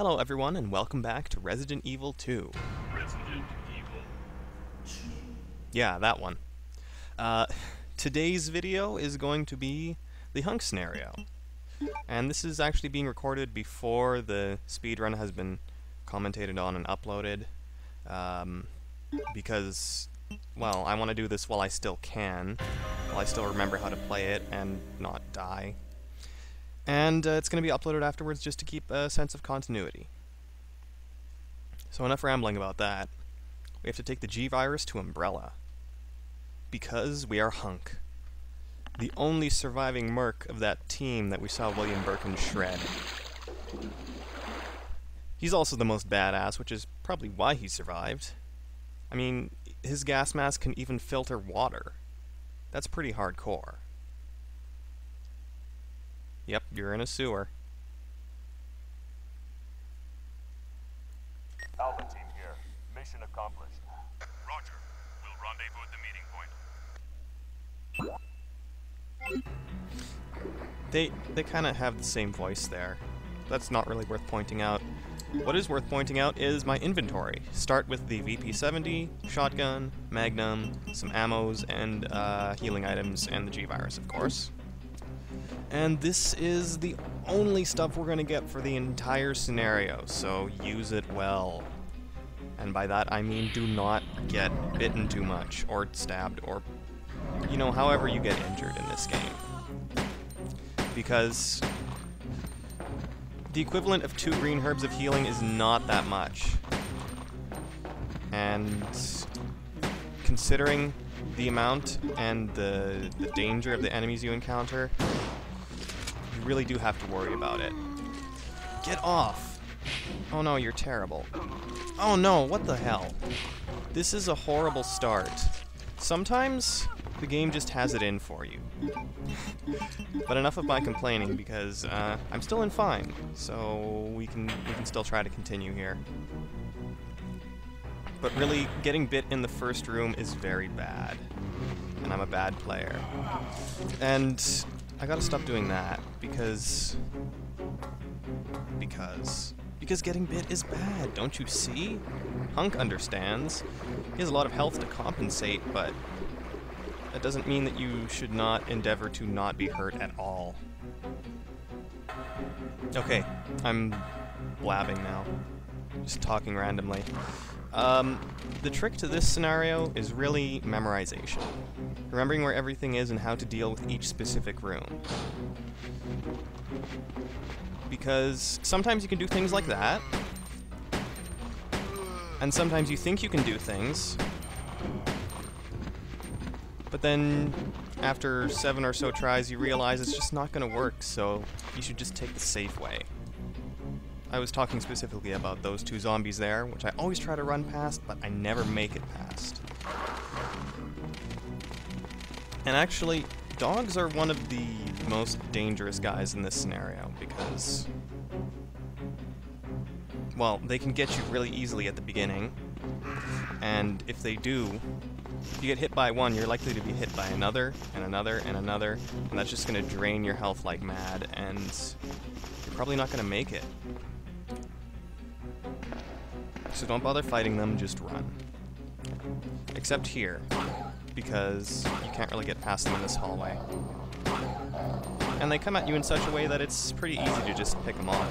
Hello everyone and welcome back to Resident Evil 2. Resident Evil. Yeah, that one. Uh, today's video is going to be the hunk scenario. And this is actually being recorded before the speedrun has been commentated on and uploaded. Um, because, well, I want to do this while I still can, while I still remember how to play it and not die. And uh, it's going to be uploaded afterwards just to keep a sense of continuity. So enough rambling about that. We have to take the G-Virus to Umbrella. Because we are Hunk. The only surviving merc of that team that we saw William Birkin shred. He's also the most badass, which is probably why he survived. I mean, his gas mask can even filter water. That's pretty hardcore. Yep, you're in a sewer. Alpha team here. Mission accomplished. Roger. We'll rendezvous at the meeting point. They they kind of have the same voice there. That's not really worth pointing out. What is worth pointing out is my inventory. Start with the VP-70, shotgun, magnum, some ammos, and uh, healing items, and the G-Virus, of course. And this is the only stuff we're going to get for the entire scenario, so use it well. And by that I mean do not get bitten too much, or stabbed, or, you know, however you get injured in this game because the equivalent of two green herbs of healing is not that much. And considering the amount and the, the danger of the enemies you encounter, you really do have to worry about it. Get off! Oh no, you're terrible. Oh no, what the hell? This is a horrible start. Sometimes the game just has it in for you. but enough of my complaining because uh, I'm still in fine, so we can we can still try to continue here. But really, getting bit in the first room is very bad, and I'm a bad player. And I gotta stop doing that because because because getting bit is bad, don't you see? Hunk understands. He has a lot of health to compensate, but that doesn't mean that you should not endeavor to not be hurt at all. Okay, I'm blabbing now. Just talking randomly. Um, the trick to this scenario is really memorization. Remembering where everything is and how to deal with each specific room. Because sometimes you can do things like that, and sometimes you think you can do things, but then after seven or so tries you realize it's just not going to work, so you should just take the safe way. I was talking specifically about those two zombies there, which I always try to run past, but I never make it past. And actually, dogs are one of the most dangerous guys in this scenario, because... Well, they can get you really easily at the beginning, and if they do, if you get hit by one, you're likely to be hit by another, and another, and another, and that's just going to drain your health like mad, and you're probably not going to make it. So don't bother fighting them, just run. Except here, because you can't really get past them in this hallway. And they come at you in such a way that it's pretty easy to just pick them off.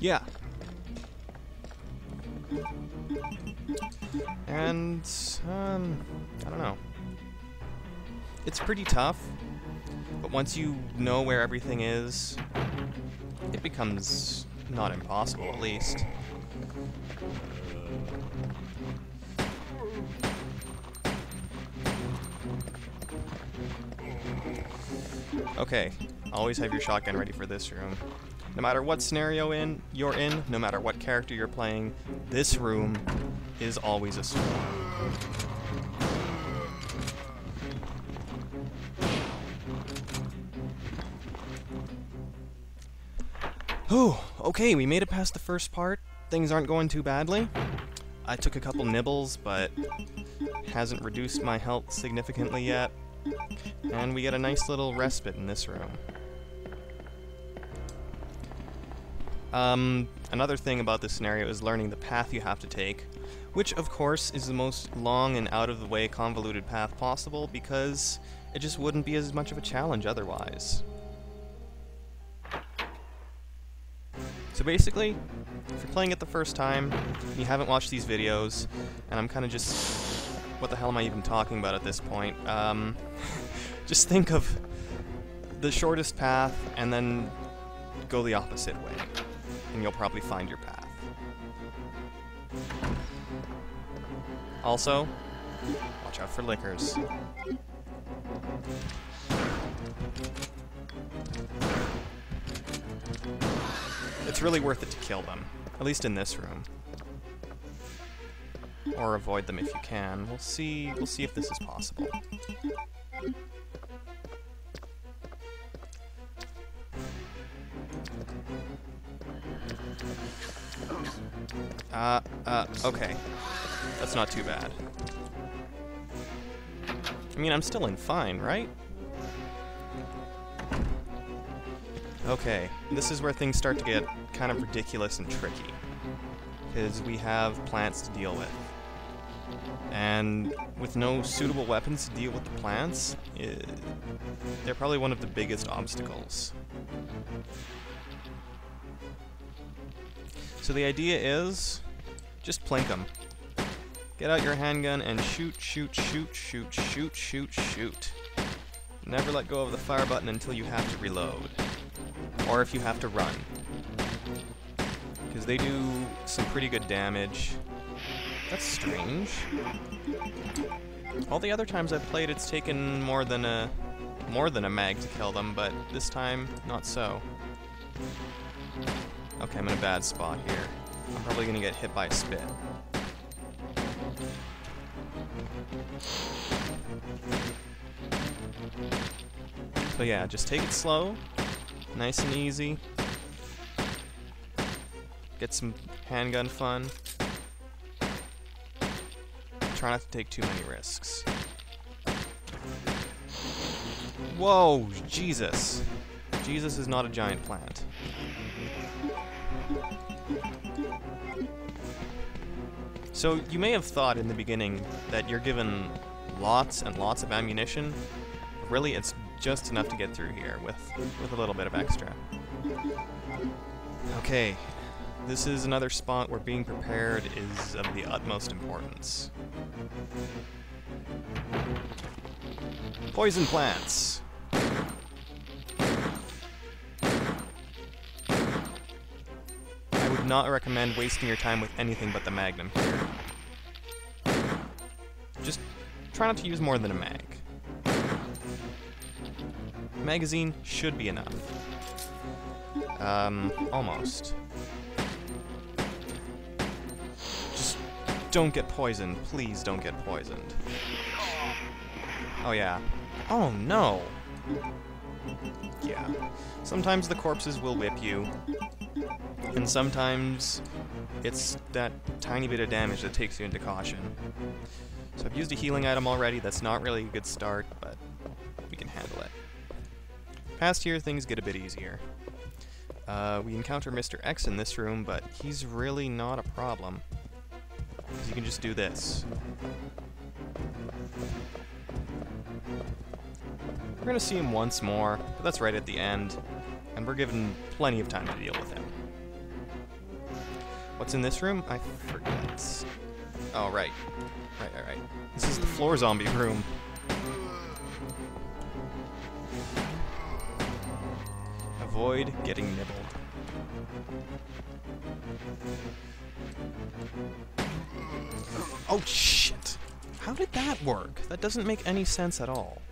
Yeah. And, um, I don't know. It's pretty tough, but once you know where everything is, it becomes not impossible, at least. Okay, always have your shotgun ready for this room. No matter what scenario in you're in, no matter what character you're playing, this room is always a storm. Whew, okay, we made it past the first part. Things aren't going too badly. I took a couple nibbles, but hasn't reduced my health significantly yet. And we get a nice little respite in this room. Um, another thing about this scenario is learning the path you have to take, which of course is the most long and out of the way convoluted path possible because it just wouldn't be as much of a challenge otherwise. So basically, if you're playing it the first time, you haven't watched these videos, and I'm kind of just... What the hell am I even talking about at this point? Um, just think of the shortest path, and then go the opposite way, and you'll probably find your path. Also, watch out for lickers. It's really worth it to kill them, at least in this room. Or avoid them if you can. We'll see we'll see if this is possible. Uh, uh, okay. That's not too bad. I mean, I'm still in fine, right? Okay, this is where things start to get kind of ridiculous and tricky. Because we have plants to deal with. And with no suitable weapons to deal with the plants, i they're probably one of the biggest obstacles. So the idea is, just plink them. Get out your handgun and shoot, shoot, shoot, shoot, shoot, shoot, shoot. Never let go of the fire button until you have to reload. Or if you have to run. Because they do some pretty good damage. That's strange. All the other times I've played, it's taken more than a more than a mag to kill them, but this time, not so. Okay, I'm in a bad spot here. I'm probably gonna get hit by a spit. So yeah, just take it slow, nice and easy. Get some handgun fun. Try not to take too many risks. Whoa, Jesus. Jesus is not a giant plant. So you may have thought in the beginning that you're given lots and lots of ammunition. Really, it's just enough to get through here with, with a little bit of extra. Okay, this is another spot where being prepared is of the utmost importance. Poison plants. Not recommend wasting your time with anything but the Magnum here. Just try not to use more than a mag. Magazine should be enough. Um, almost. Just don't get poisoned. Please don't get poisoned. Oh yeah. Oh no! Yeah. Sometimes the corpses will whip you. And sometimes it's that tiny bit of damage that takes you into caution. So I've used a healing item already, that's not really a good start, but we can handle it. Past here, things get a bit easier. Uh, we encounter Mr. X in this room, but he's really not a problem. You can just do this. We're gonna see him once more, but that's right at the end, and we're given plenty of time to deal with him. What's in this room? I forget. Oh, right. Right, right, right. This is the floor zombie room. Avoid getting nibbled. Oh, shit! How did that work? That doesn't make any sense at all.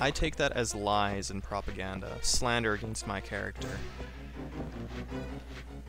I take that as lies and propaganda, slander against my character.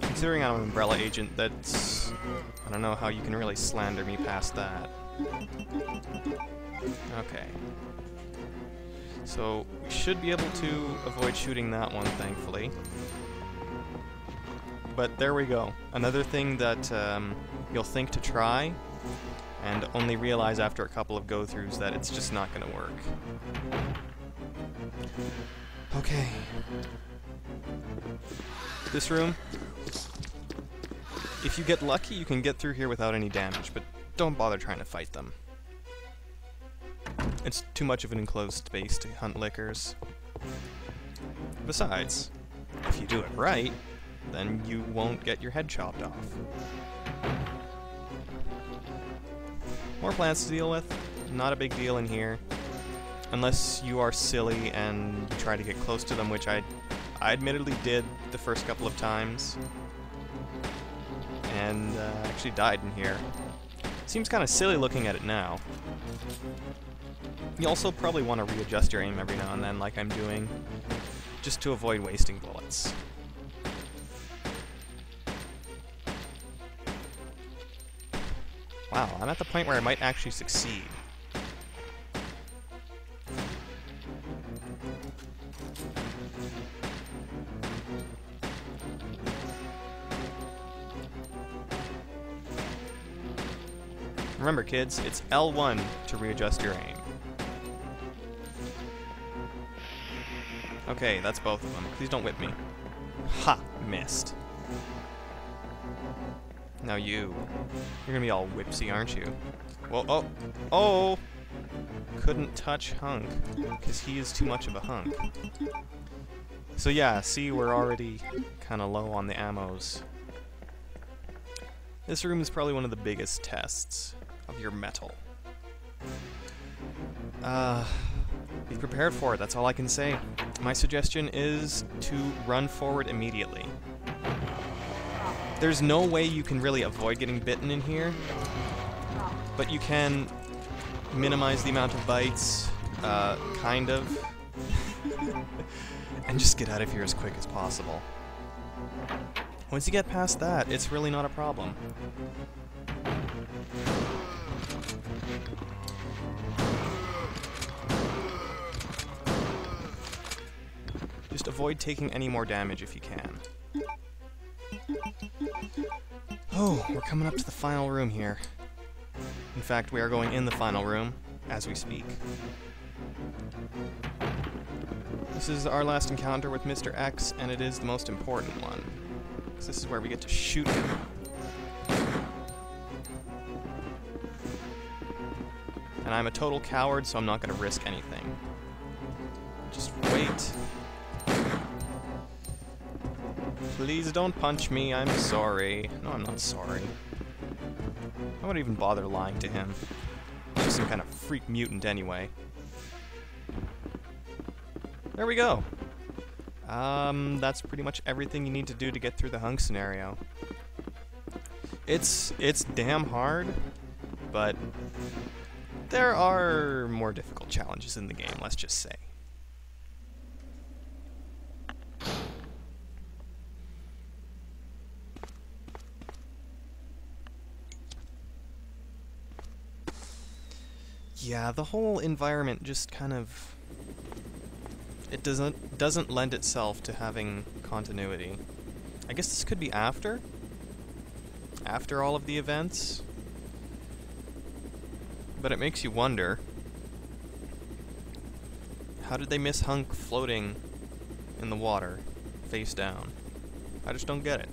Considering I'm an Umbrella agent, that's... I don't know how you can really slander me past that. Okay. So we should be able to avoid shooting that one, thankfully. But there we go. Another thing that um, you'll think to try, and only realize after a couple of go-throughs that it's just not going to work. Okay. This room, if you get lucky, you can get through here without any damage, but don't bother trying to fight them. It's too much of an enclosed space to hunt lickers. Besides, if you do it right, then you won't get your head chopped off. More plants to deal with, not a big deal in here. Unless you are silly and try to get close to them, which I, I admittedly did the first couple of times. And uh, actually died in here. Seems kind of silly looking at it now. You also probably want to readjust your aim every now and then, like I'm doing, just to avoid wasting bullets. Wow, I'm at the point where I might actually succeed. Remember kids, it's L1 to readjust your aim. Okay, that's both of them. Please don't whip me. Ha! Missed. Now you. You're gonna be all whipsy, aren't you? Well, oh! Oh! Couldn't touch Hunk, because he is too much of a hunk. So yeah, see, we're already kind of low on the ammos. This room is probably one of the biggest tests of your mettle. Uh, be prepared for it, that's all I can say. My suggestion is to run forward immediately. There's no way you can really avoid getting bitten in here, but you can minimize the amount of bites, uh, kind of, and just get out of here as quick as possible. Once you get past that, it's really not a problem. Just avoid taking any more damage if you can. Oh, we're coming up to the final room here. In fact, we are going in the final room as we speak. This is our last encounter with Mr. X, and it is the most important one. This is where we get to shoot him. And I'm a total coward, so I'm not going to risk anything. Just wait. Please don't punch me, I'm sorry. No, I'm not sorry. I wouldn't even bother lying to him. He's some kind of freak mutant anyway. There we go. Um, that's pretty much everything you need to do to get through the hunk scenario. It's it's damn hard, but there are more difficult challenges in the game, let's just say. Yeah, the whole environment just kind of it doesn't doesn't lend itself to having continuity. I guess this could be after after all of the events. But it makes you wonder how did they miss Hunk floating in the water face down? I just don't get it.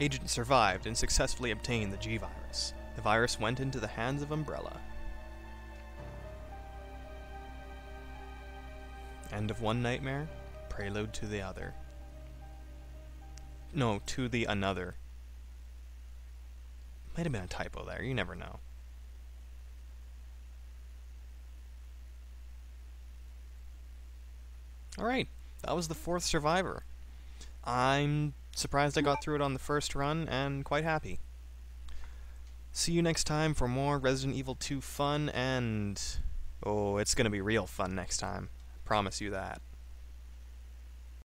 Agent survived and successfully obtained the G-Virus. The virus went into the hands of Umbrella. End of one nightmare, prelude to the other. No, to the another. Might have been a typo there, you never know. Alright, that was the fourth survivor. I'm surprised I got through it on the first run, and quite happy. See you next time for more Resident Evil 2 fun, and... Oh, it's gonna be real fun next time. Promise you that.